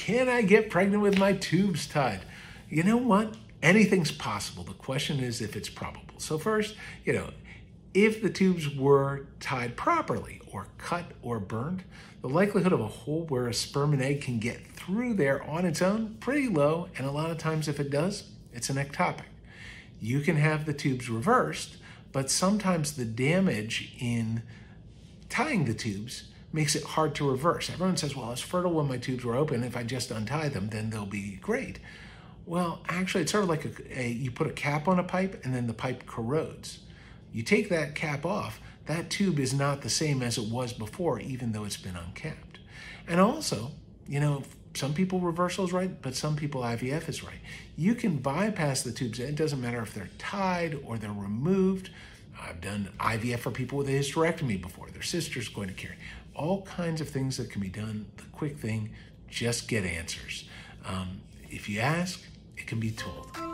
can I get pregnant with my tubes tied? You know what? Anything's possible. The question is if it's probable. So, first, you know, if the tubes were tied properly or cut or burned, the likelihood of a hole where a sperm and egg can get through there on its own pretty low, and a lot of times if it does, it's an ectopic. You can have the tubes reversed, but sometimes the damage in tying the tubes makes it hard to reverse. Everyone says, well, I was fertile when my tubes were open. If I just untie them, then they'll be great. Well, actually, it's sort of like a, a, you put a cap on a pipe and then the pipe corrodes. You take that cap off, that tube is not the same as it was before, even though it's been uncapped. And also, you know, some people reversal is right, but some people IVF is right. You can bypass the tubes. It doesn't matter if they're tied or they're removed. I've done IVF for people with a hysterectomy before. Their sister's going to carry. All kinds of things that can be done. The quick thing, just get answers. Um, if you ask, it can be told.